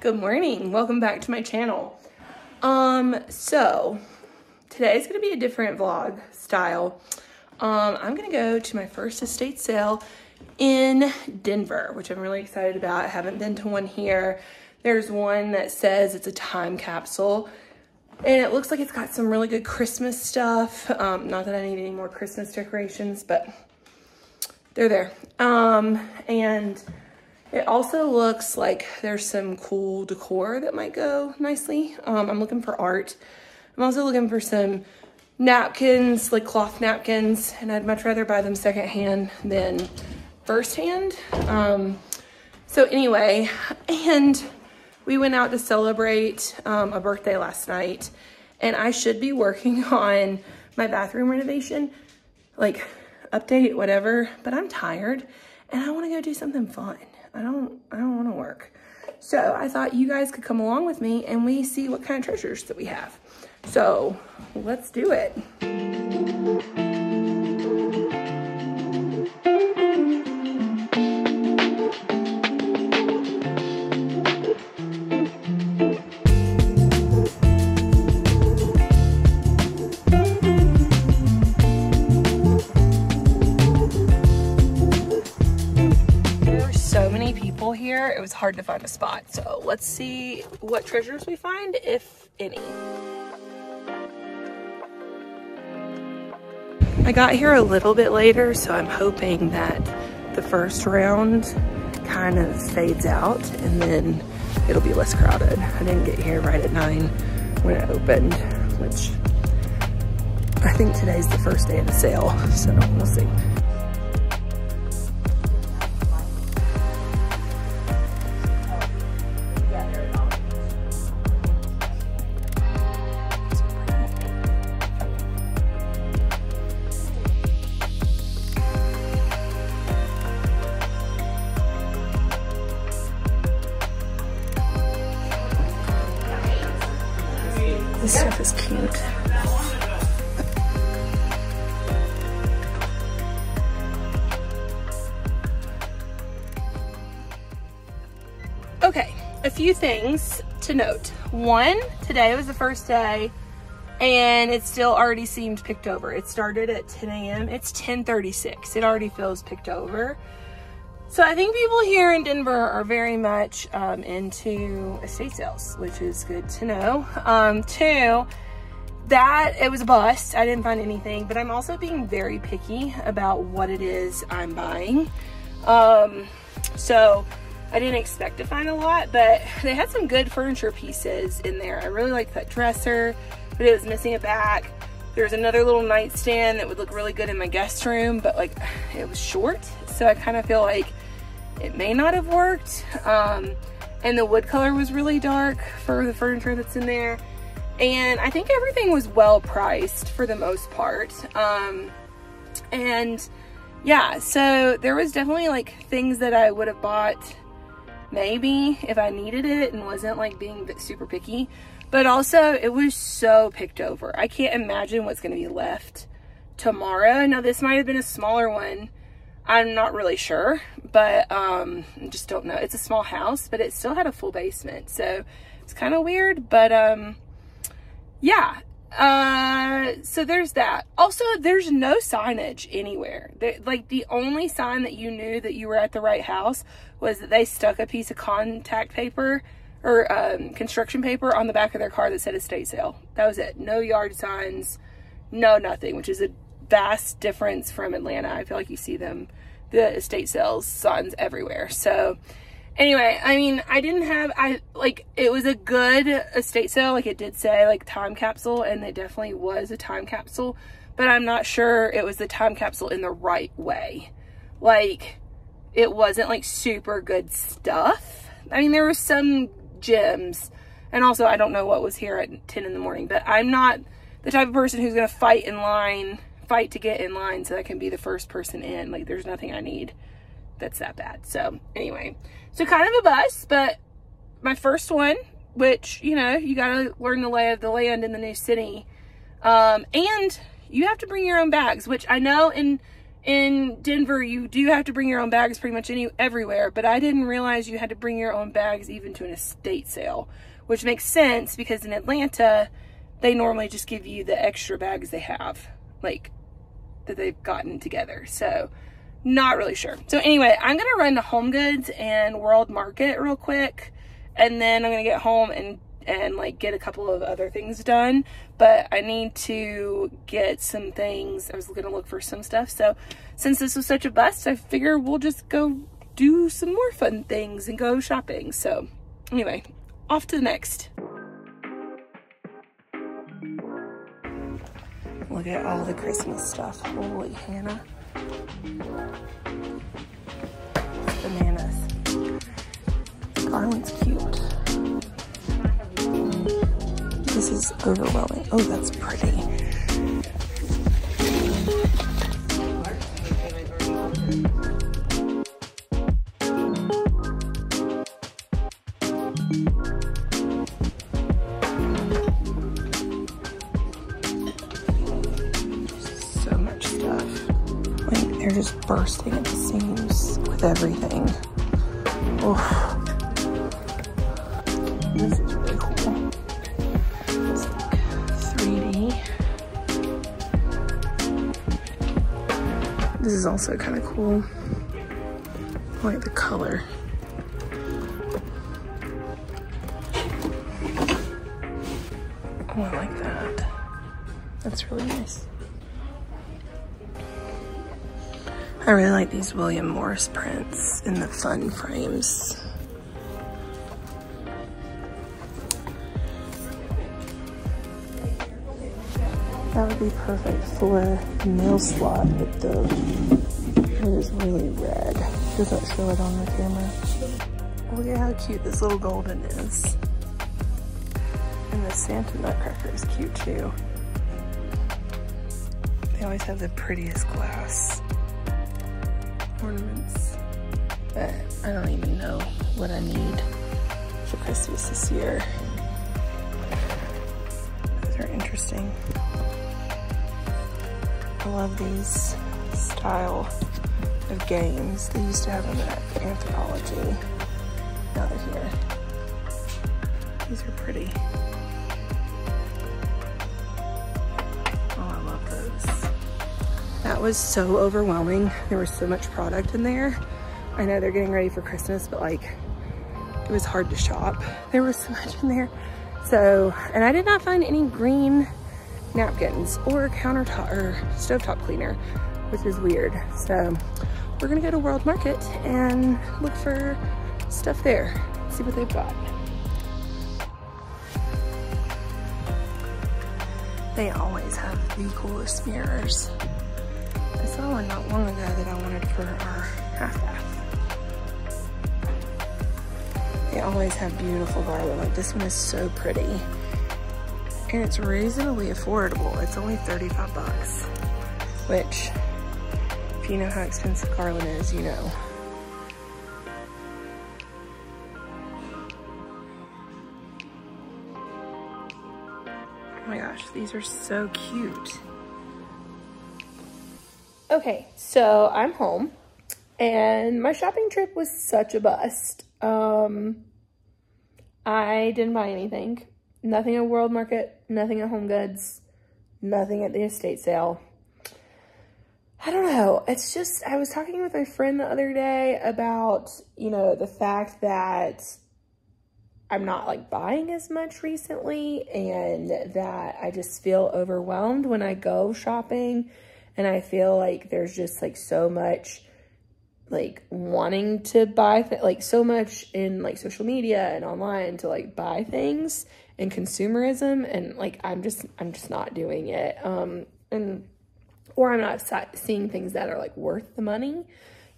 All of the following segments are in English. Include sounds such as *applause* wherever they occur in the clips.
Good morning. Welcome back to my channel. Um, so today's gonna be a different vlog style. Um, I'm gonna go to my first estate sale in Denver, which I'm really excited about. I haven't been to one here. There's one that says it's a time capsule and it looks like it's got some really good Christmas stuff. Um, not that I need any more Christmas decorations, but they're there. Um, and it also looks like there's some cool decor that might go nicely. Um, I'm looking for art. I'm also looking for some napkins, like cloth napkins, and I'd much rather buy them secondhand than firsthand. Um, so anyway, and we went out to celebrate um, a birthday last night, and I should be working *laughs* on my bathroom renovation, like update, whatever, but I'm tired and I wanna go do something fun. I don't, I don't wanna work. So I thought you guys could come along with me and we see what kind of treasures that we have. So let's do it. Here, it was hard to find a spot. So let's see what treasures we find, if any. I got here a little bit later, so I'm hoping that the first round kind of fades out and then it'll be less crowded. I didn't get here right at nine when it opened, which I think today's the first day of the sale, so we'll see. A few things to note. One, today was the first day and it still already seemed picked over. It started at 10 a.m. It's 10.36. It already feels picked over. So I think people here in Denver are very much um, into estate sales, which is good to know. Um, two, that it was a bust. I didn't find anything, but I'm also being very picky about what it is I'm buying. Um, so I didn't expect to find a lot, but they had some good furniture pieces in there. I really liked that dresser, but it was missing a back. There's another little nightstand that would look really good in my guest room, but like it was short. So I kind of feel like it may not have worked. Um, and the wood color was really dark for the furniture that's in there. And I think everything was well priced for the most part. Um, and yeah, so there was definitely like things that I would have bought maybe if I needed it and wasn't like being super picky. But also it was so picked over. I can't imagine what's gonna be left tomorrow. Now this might have been a smaller one I'm not really sure, but um, just don't know. It's a small house, but it still had a full basement. So it's kind of weird, but um, yeah. Uh, so there's that. Also, there's no signage anywhere. Like the only sign that you knew that you were at the right house was that they stuck a piece of contact paper or um, construction paper on the back of their car that said estate sale. That was it. No yard signs, no nothing, which is a vast difference from Atlanta. I feel like you see them, the estate sales signs everywhere. So anyway, I mean, I didn't have, I like, it was a good estate sale. Like it did say like time capsule and it definitely was a time capsule, but I'm not sure it was the time capsule in the right way. Like it wasn't like super good stuff. I mean, there were some gems and also I don't know what was here at 10 in the morning, but I'm not the type of person who's going to fight in line fight to get in line so I can be the first person in. Like there's nothing I need that's that bad. So anyway, so kind of a bus, but my first one, which, you know, you got to learn the lay of the land in the new city. Um, and you have to bring your own bags, which I know in in Denver, you do have to bring your own bags pretty much any everywhere, but I didn't realize you had to bring your own bags even to an estate sale, which makes sense because in Atlanta, they normally just give you the extra bags they have, like that they've gotten together. So not really sure. So anyway, I'm going to run to Home Goods and World Market real quick. And then I'm going to get home and and like get a couple of other things done. But I need to get some things. I was gonna look for some stuff. So since this was such a bust I figure we'll just go do some more fun things and go shopping. So anyway off to the next. Look at all the Christmas stuff. Holy Hannah bananas garland's cute this is overwhelming. Oh, that's pretty. They're just bursting at the seams with everything. Oh. This is really cool. This is also kind of cool. I like the color. Oh, I like that. That's really nice. I really like these William Morris prints in the fun frames. That would be perfect for nail slot, but the it is really red. Doesn't show it on the camera. Look at how cute this little golden is. And the Santa Nutcracker is cute too. They always have the prettiest glass ornaments. But I don't even know what I need for Christmas this year. Those are interesting. I love these style of games. They used to have them at Anthropologie. Now they're here. These are pretty. That was so overwhelming. There was so much product in there. I know they're getting ready for Christmas, but like, it was hard to shop. There was so much in there. So, and I did not find any green napkins or countertop or stovetop cleaner, which is weird. So we're gonna go to World Market and look for stuff there, see what they've got. They always have the coolest mirrors. One not long ago that I wanted for our half bath. They always have beautiful garland. Like this one is so pretty and it's reasonably affordable. It's only 35 bucks, which if you know how expensive Garland is, you know. Oh my gosh, these are so cute. Okay, so I'm home and my shopping trip was such a bust. Um, I didn't buy anything. Nothing at World Market, nothing at Home Goods, nothing at the estate sale. I don't know. It's just, I was talking with my friend the other day about, you know, the fact that I'm not like buying as much recently and that I just feel overwhelmed when I go shopping and I feel like there's just like so much like wanting to buy like so much in like social media and online to like buy things and consumerism and like I'm just I'm just not doing it. Um and or I'm not seeing things that are like worth the money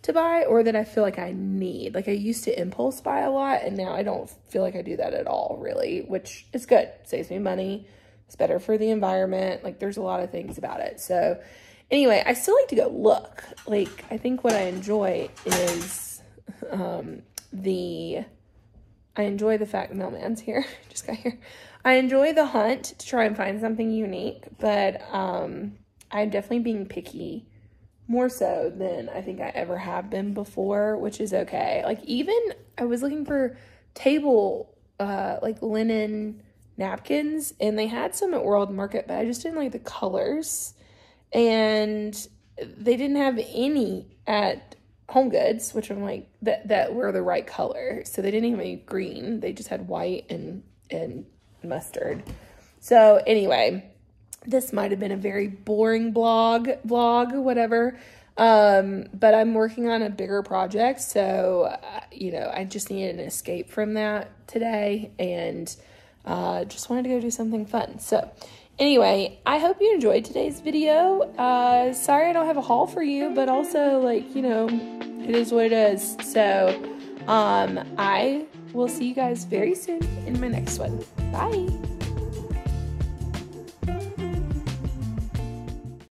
to buy or that I feel like I need. Like I used to impulse buy a lot and now I don't feel like I do that at all really which is good. Saves me money. It's better for the environment. Like there's a lot of things about it. So anyway I still like to go look like I think what I enjoy is um the I enjoy the fact mailman's here, *laughs* just got here. I enjoy the hunt to try and find something unique, but um, I'm definitely being picky more so than I think I ever have been before, which is okay. Like even I was looking for table uh like linen napkins and they had some at World Market, but I just didn't like the colors. And they didn't have any at Home Goods, which I'm like that that were the right color. So they didn't even have green. They just had white and and mustard. So anyway, this might have been a very boring blog, vlog, whatever. Um, but I'm working on a bigger project, so uh, you know, I just needed an escape from that today and uh, just wanted to go do something fun. So, anyway, I hope you enjoyed today's video. Uh, sorry I don't have a haul for you, but also, like, you know, it is what it is. So, um, I will see you guys very soon in my next one. Bye.